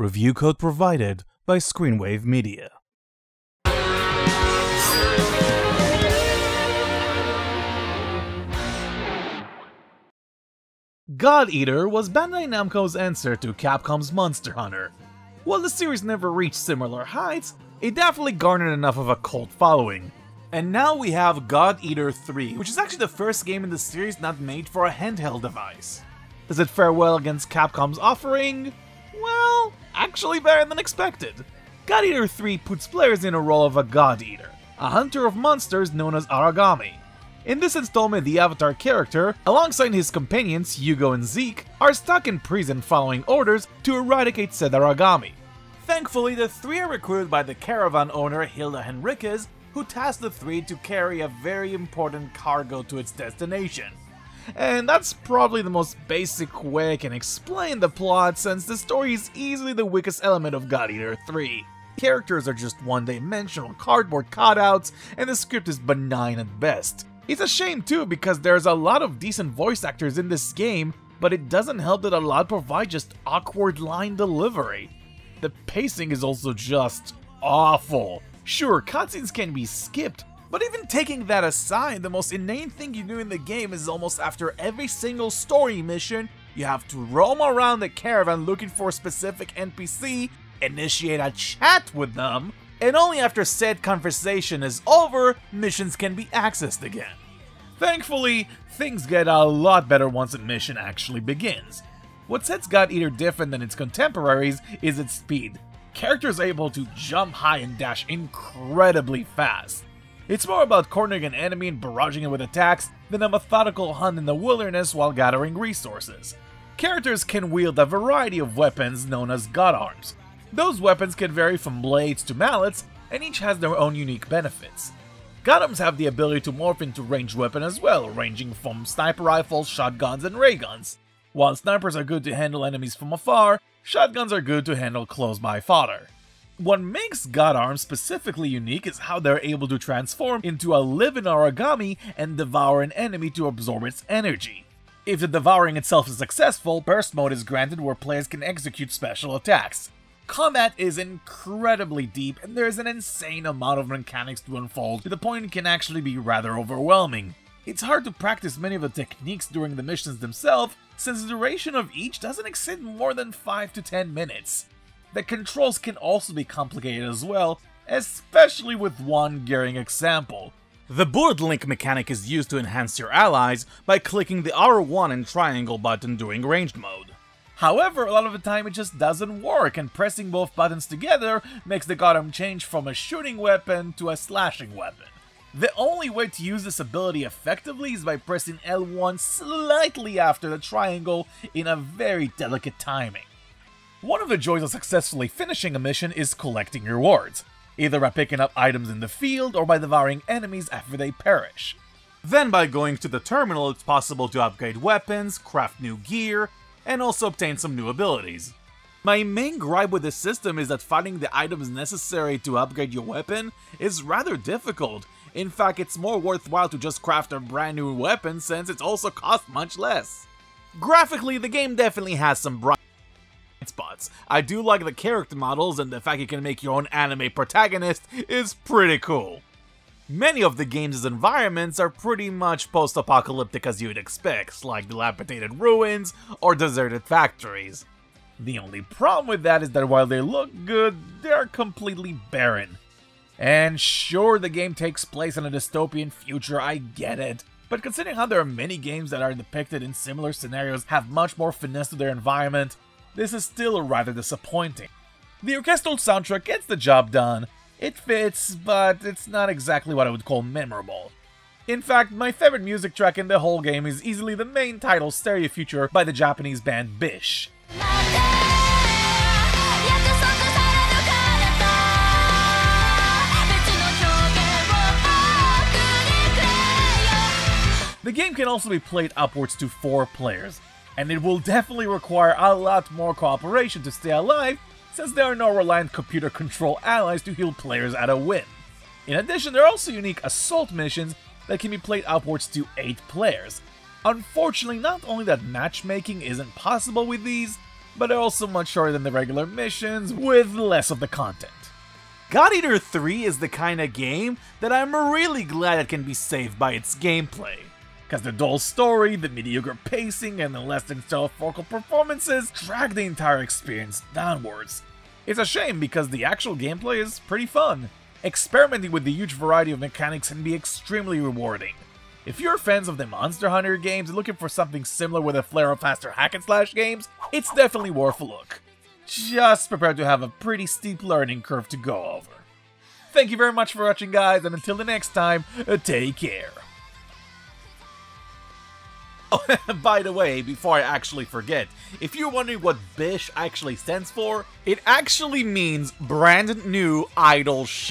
Review code provided by Screenwave Media. God Eater was Bandai Namco's answer to Capcom's Monster Hunter. While the series never reached similar heights, it definitely garnered enough of a cult following. And now we have God Eater 3, which is actually the first game in the series not made for a handheld device. Does it fare well against Capcom's offering? Actually better than expected. God Eater 3 puts players in a role of a God Eater, a hunter of monsters known as Aragami. In this installment, the Avatar character, alongside his companions Yugo and Zeke, are stuck in prison following orders to eradicate said Aragami. Thankfully, the three are recruited by the caravan owner Hilda Henriquez, who tasked the three to carry a very important cargo to its destination. And that's probably the most basic way I can explain the plot since the story is easily the weakest element of God Eater 3. Characters are just one-dimensional cardboard cutouts, and the script is benign at best. It's a shame too because there's a lot of decent voice actors in this game, but it doesn't help that a lot provide just awkward line delivery. The pacing is also just awful. Sure, cutscenes can be skipped, but even taking that aside, the most inane thing you do in the game is almost after every single story mission, you have to roam around the caravan looking for a specific NPC, initiate a chat with them, and only after said conversation is over, missions can be accessed again. Thankfully, things get a lot better once a mission actually begins. What sets God Eater different than its contemporaries is its speed. Characters able to jump high and dash incredibly fast. It's more about cornering an enemy and barraging it with attacks than a methodical hunt in the wilderness while gathering resources. Characters can wield a variety of weapons known as God Arms. Those weapons can vary from blades to mallets, and each has their own unique benefits. God Arms have the ability to morph into ranged weapons as well, ranging from sniper rifles, shotguns, and ray guns. While snipers are good to handle enemies from afar, shotguns are good to handle close-by fodder. What makes God Arms specifically unique is how they're able to transform into a living Aragami and devour an enemy to absorb its energy. If the devouring itself is successful, burst mode is granted where players can execute special attacks. Combat is incredibly deep, and there's an insane amount of mechanics to unfold to the point it can actually be rather overwhelming. It's hard to practice many of the techniques during the missions themselves, since the duration of each doesn't exceed more than 5 to 10 minutes. The controls can also be complicated as well, especially with one glaring example. The board link mechanic is used to enhance your allies by clicking the R1 and triangle button during ranged mode. However, a lot of the time it just doesn't work, and pressing both buttons together makes the God Arm change from a shooting weapon to a slashing weapon. The only way to use this ability effectively is by pressing L1 slightly after the triangle in a very delicate timing. One of the joys of successfully finishing a mission is collecting rewards, either by picking up items in the field or by devouring enemies after they perish. Then by going to the terminal it's possible to upgrade weapons, craft new gear, and also obtain some new abilities. My main gripe with this system is that finding the items necessary to upgrade your weapon is rather difficult. In fact, it's more worthwhile to just craft a brand new weapon since it also costs much less. Graphically, the game definitely has some bright spots. I do like the character models and the fact you can make your own anime protagonist is pretty cool. Many of the game's environments are pretty much post-apocalyptic as you'd expect, like dilapidated ruins or deserted factories. The only problem with that is that while they look good, they're completely barren. And sure, the game takes place in a dystopian future, I get it. But considering how there are many games that are depicted in similar scenarios have much more finesse to their environment, this is still rather disappointing. The orchestral soundtrack gets the job done. It fits, but it's not exactly what I would call memorable. In fact, my favorite music track in the whole game is easily the main title Stereo Future by the Japanese band Bish. The game can also be played upwards to 4 players, and it will definitely require a lot more cooperation to stay alive since there are no reliant computer control allies to heal players at a win. In addition, there are also unique assault missions that can be played upwards to 8 players. Unfortunately, not only that matchmaking isn't possible with these, but they're also much shorter than the regular missions, with less of the content. God Eater 3 is the kind of game that I'm really glad it can be saved by its gameplay. Cause the dull story, the mediocre pacing, and the less than stellar vocal performances drag the entire experience downwards. It's a shame because the actual gameplay is pretty fun. Experimenting with the huge variety of mechanics can be extremely rewarding. If you're fans of the Monster Hunter games and looking for something similar with a flair of faster hack and slash games, it's definitely worth a look. Just prepare to have a pretty steep learning curve to go over. Thank you very much for watching guys, and until the next time, uh, take care. By the way, before I actually forget, if you're wondering what BISH actually stands for, it actually means brand new idol shit.